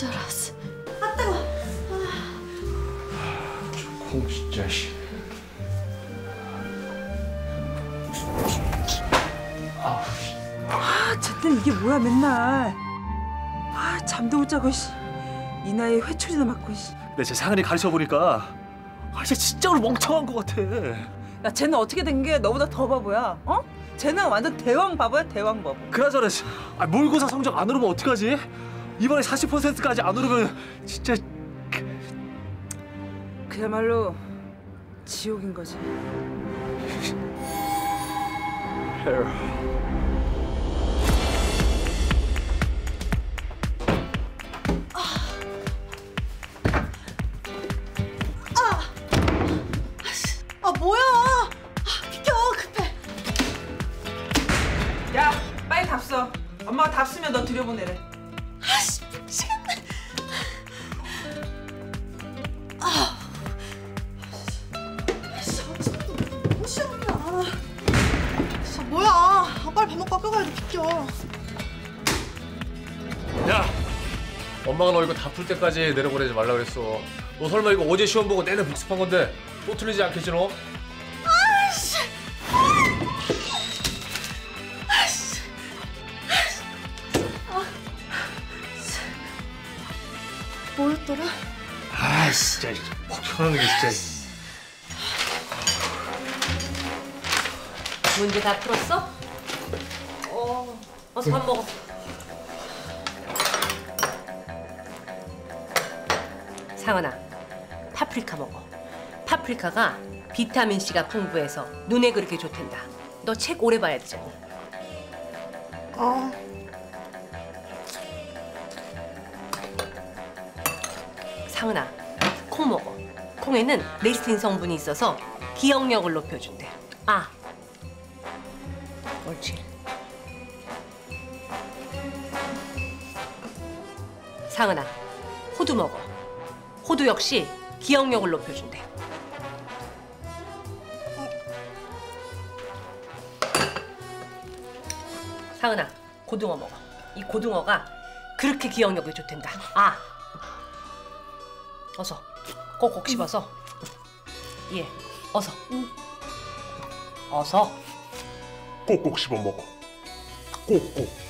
줄 알았어. 콩 진짜 씨. 아, 쟤는 이게 뭐야 맨날. 아, 잠도 못 자고 씨. 이 나이에 회초리나 맞고 씨. 근데 제 상은이 가르쳐 보니까 아, 쟤 진짜로 멍청한 것 같아. 야, 쟤는 어떻게 된 게 너보다 더 바보야. 어? 쟤는 완전 대왕 바보야, 대왕 바보. 그나저나 씨, 아, 모의고사 성적 안 오르면 어떡하지? 이번에 40%까지 안 오르면 진짜 그야말로 지옥인 거지. 아 뭐야? 아, 비켜 급해. 야, 빨리 답 써. 엄마가 답 쓰면 너 들여보내래. 아, 가야 돼 비켜. 야, 엄마가 너 이거 다 풀 때까지 내려보내지 말라 그랬어. 너 설마 이거 어제 시험 보고 내내 복습한 건데 또 틀리지 않겠지 너? 뭐였더라? 아, 진짜 멍청한 게 진짜. 문제 다 풀었어? 어, 어서 밥 먹어. 상은아, 파프리카 먹어. 파프리카가 비타민 C가 풍부해서 눈에 그렇게 좋댄다. 너 책 오래 봐야 되잖아. 아 상은아, 콩 먹어. 콩에는 레시틴 성분이 있어서 기억력을 높여준대. 상은아, 호두 먹어. 호두 역시 기억력을 높여준대. 상은아, 고등어 먹어. 이 고등어가 그렇게 기억력이 좋댄다. 아, 어서 꼭꼭 씹어서 예 어서 어서 꼭꼭 씹어 먹어. 꼭꼭.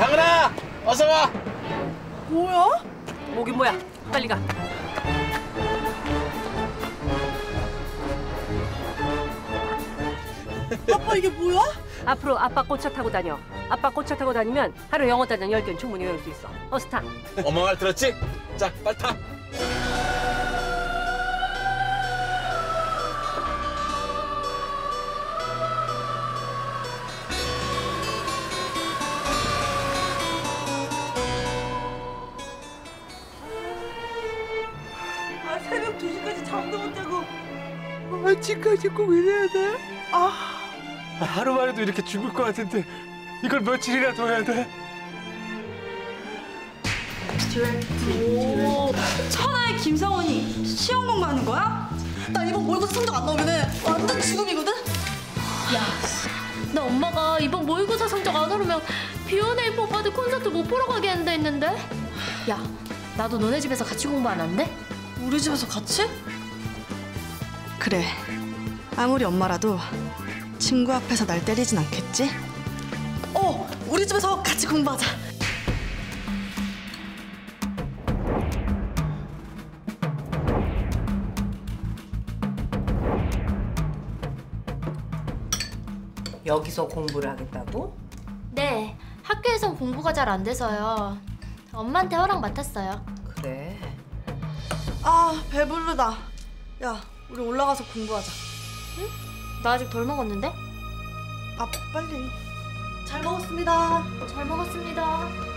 상은아, 어서 와. 뭐야? 목이 뭐야 빨리 가 아빠 이게 뭐야? 앞으로 아빠 꽃차 타고 다녀 아빠 꽃차 타고 다니면 하루 영어 단어 10개는 충분히 외울 수 있어 어서 타 엄마 말 들었지? 자, 빨리 타. 아침까지 꼭 이래야 돼? 아, 하루만 해도 이렇게 죽을 것 같은데 이걸 며칠이나 더 해야 돼? 오 천하의 김성원이 시험 공부하는 거야? 나 이번 모의고사 성적 안 나오면은 완전 죽음이거든? 나 엄마가 이번 모의고사 성적 안 오르면 비오네일 오빠들 콘서트 못 보러 가게 한다 했는데 야 나도 너네 집에서 같이 공부 안 한대? 우리 집에서 같이? 그래. 아무리 엄마라도 친구 앞에서 날 때리진 않겠지? 어 우리 집에서 같이 공부하자. 여기서 공부를 하겠다고? 네 학교에선 공부가 잘 안 돼서요. 엄마한테 허락 맡았어요. 그래. 아 배부르다. 야 우리 올라가서 공부하자 나 아직 덜 먹었는데? 아 빨리 잘 먹었습니다 잘 먹었습니다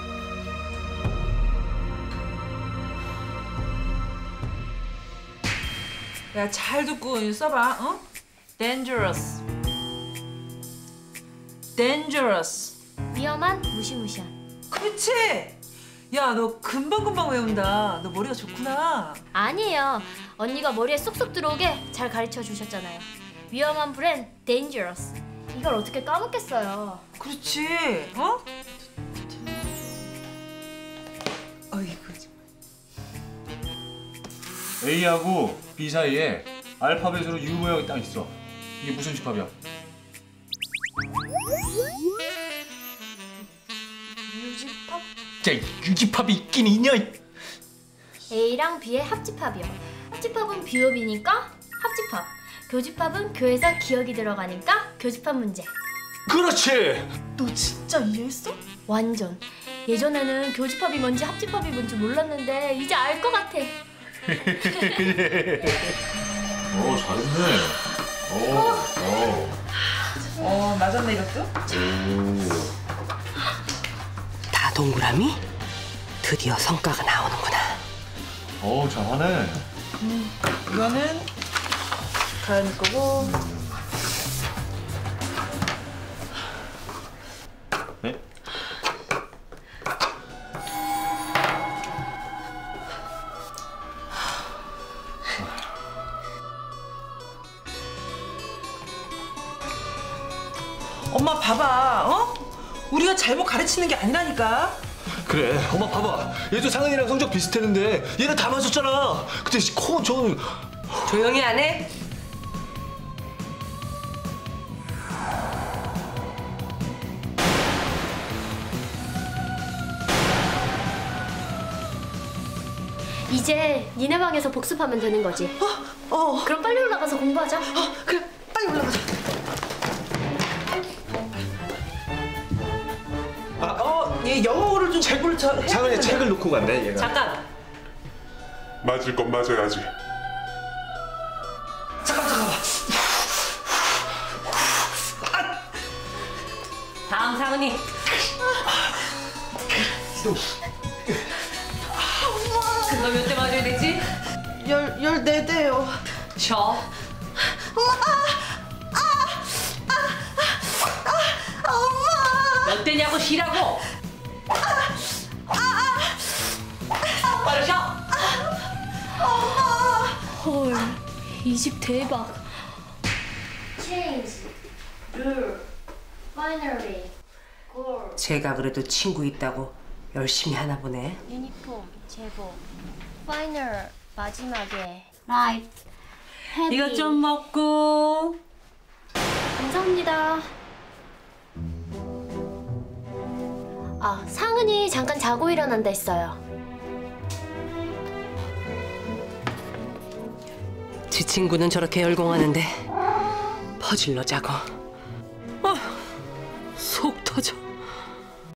야, 잘 듣고 써봐, 어? Dangerous. Dangerous. 위험한 무시무시한 그렇지. 야, 너 금방금방 외운다. 너 머리가 좋구나. 아니에요 언니가 머리에 쏙쏙 들어오게 잘 가르쳐 주셨잖아요 위험한 브랜드 Dangerous. 이걸 어떻게 까먹겠어요? 그렇지. 어? 어이구. A하고 B 사이에 알파벳으로 U 모양이 딱 있어. 이게 무슨 집합이야? 유지팝? 야 유집합이 있긴 있냐? A랑 B의 합집합이요. 합집합은 비읍이니까 합집합. 교집합은 교에서 기억이 들어가니까 교집합 문제. 그렇지. 너 진짜 이해했어? 완전. 예전에는 교집합이 뭔지 합집합이 뭔지 몰랐는데 이제 알 것 같아. 오 잘했네. 오, 오. 어 맞았네 이것도. 다 동그라미? 드디어 성과가 나오는구나. 오 잘하네. 이거는 가연이 거고. 네? 엄마 봐봐. 어? 우리가 잘못 가르치는 게 아니라니까. 그래 엄마 봐봐 얘도 상은이랑 성적 비슷했는데 얘는 다 맞았잖아 근데 코 저는 조용히 안 해? 이제 니네 방에서 복습하면 되는 거지. 어, 어, 그럼 빨리 올라가서 공부하자. 그래, 빨리 올라가자. 얘 영어를 좀 공부를 잘 해. 상은이 책을 놓고 간대 얘가 잠깐. 맞을 건 맞아야지. 다음 상은이. 그거 몇 대 맞아야 되지? 열, 열네 대요. 쉬어. 몇 대냐고 쉬라고. 헐, 이 집 대박. Change, rule, binary, goal, 제가 그래도 친구 있다고 열심히 하나 보네. 유니폼, 제복, final, 마지막에 right, heavy. 이것 좀 먹고. 감사합니다. 아, 상은이 잠깐 자고 일어난다 했어요. 친구는 저렇게 열공하는데 퍼질러 자고.